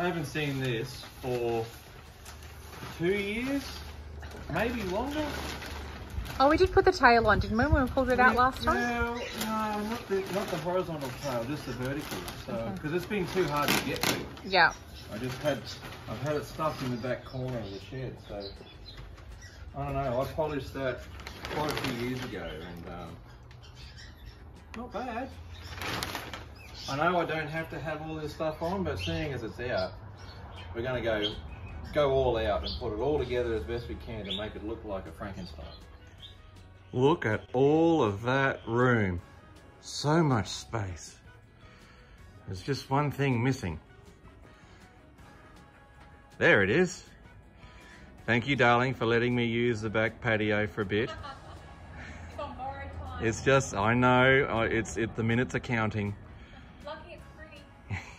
I haven't seen this for two years, maybe longer. Oh, we did put the tail on, didn't we, when we pulled it out last time? Well, no, not the, not the horizontal tail, just the vertical. So, because it's been too hard to get to. Yeah. I just had, I've had it stuffed in the back corner of the shed, so I don't know. I polished that quite a few years ago, and um, not bad. I know I don't have to have all this stuff on, but seeing as it's out, we're going to go go all out and put it all together as best we can to make it look like a Frankenstein. Look at all of that room. So much space. There's just one thing missing. There it is. Thank you, darling, for letting me use the back patio for a bit. It's just, I know, it's it. the minutes are counting.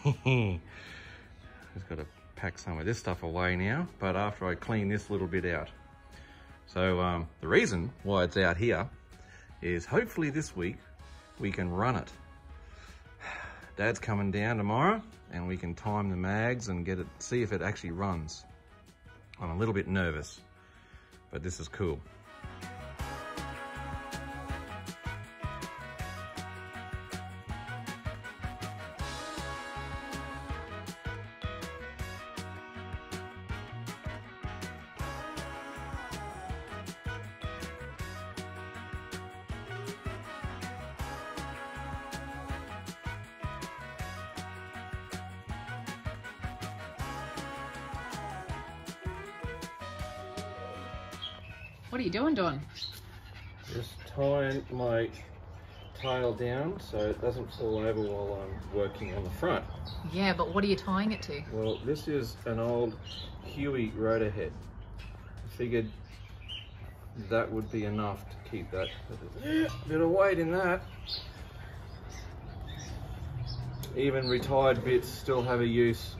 Just got to pack some of this stuff away now, but after I clean this little bit out. So um, the reason why it's out here is hopefully this week we can run it. Dad's coming down tomorrow and we can time the mags and get it, see if it actually runs. I'm a little bit nervous, but this is cool. What are you doing, Don? Just tying my tail down so it doesn't fall over while I'm working on the front. Yeah, but what are you tying it to? Well, this is an old Huey rotor head. I figured that would be enough to keep that bit of weight in that. Even retired bits still have a use.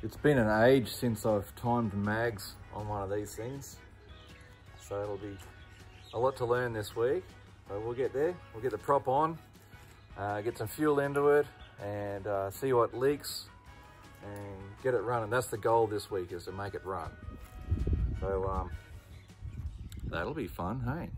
It's been an age since I've timed mags on one of these things. So it'll be a lot to learn this week. but we'll get there, we'll get the prop on, uh, get some fuel into it and uh, see what leaks and get it running. That's the goal this week is to make it run. So um, that'll be fun, hey?